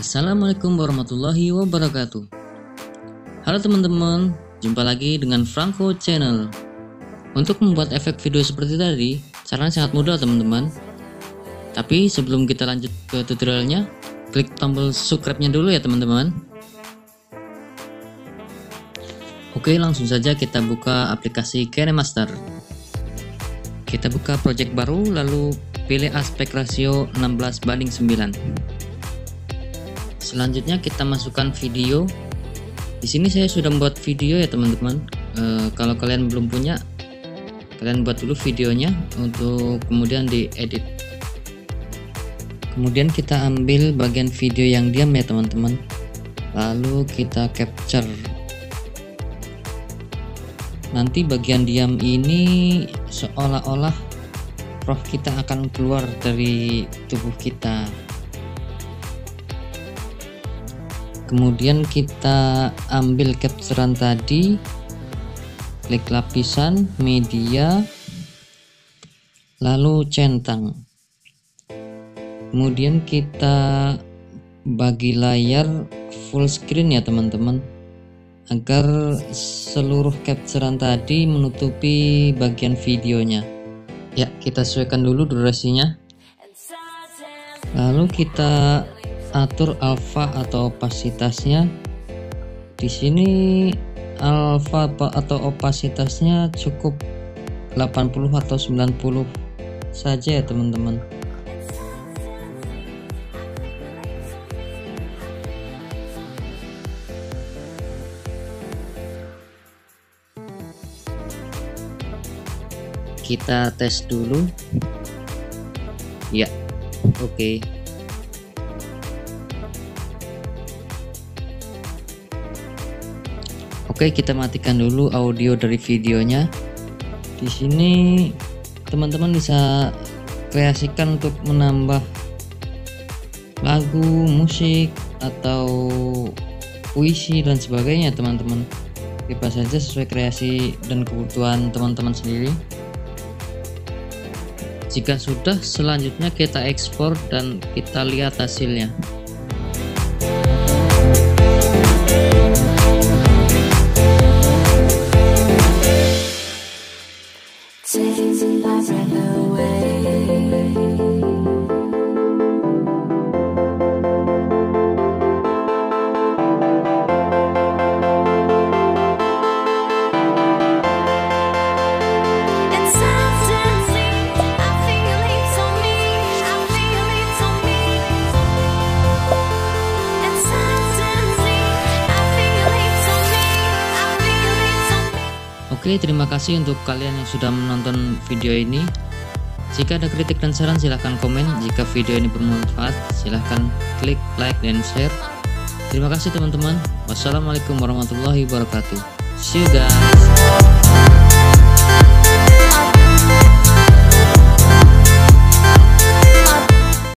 Assalamualaikum warahmatullahi wabarakatuh. Halo teman-teman, jumpa lagi dengan Franco Channel. Untuk membuat efek video seperti tadi, caranya sangat mudah teman-teman. Tapi sebelum kita lanjut ke tutorialnya, klik tombol subscribe-nya dulu ya teman-teman. Oke langsung saja kita buka aplikasi KineMaster Kita buka project baru lalu pilih aspek rasio 16 banding 9 selanjutnya kita masukkan video. Di sini saya sudah membuat video ya teman-teman. E, kalau kalian belum punya kalian buat dulu videonya untuk kemudian diedit. Kemudian kita ambil bagian video yang diam ya teman-teman. Lalu kita capture. Nanti bagian diam ini seolah-olah roh kita akan keluar dari tubuh kita kemudian kita ambil capturean tadi klik lapisan media lalu centang. Kemudian kita bagi layar full screen ya teman-teman agar seluruh capturean tadi menutupi bagian videonya. Ya kita sesuaikan dulu durasinya. Lalu kita atur alfa atau opasitasnya. Di sini alfa atau opasitasnya cukup 80 atau 90 saja ya teman-teman. Kita tes dulu. Ya oke. okay. Oke, kita matikan dulu audio dari videonya. Di sini teman-teman bisa kreasikan untuk menambah lagu, musik atau puisi dan sebagainya, teman-teman. Bebas saja sesuai kreasi dan kebutuhan teman-teman sendiri. Jika sudah, selanjutnya kita ekspor dan kita lihat hasilnya. Oke, terima kasih untuk kalian yang sudah menonton video ini. Jika ada kritik dan saran silahkan komen. Jika video ini bermanfaat silahkan klik like dan share. Terima kasih teman-teman. Wassalamualaikum warahmatullahi wabarakatuh. See you guys.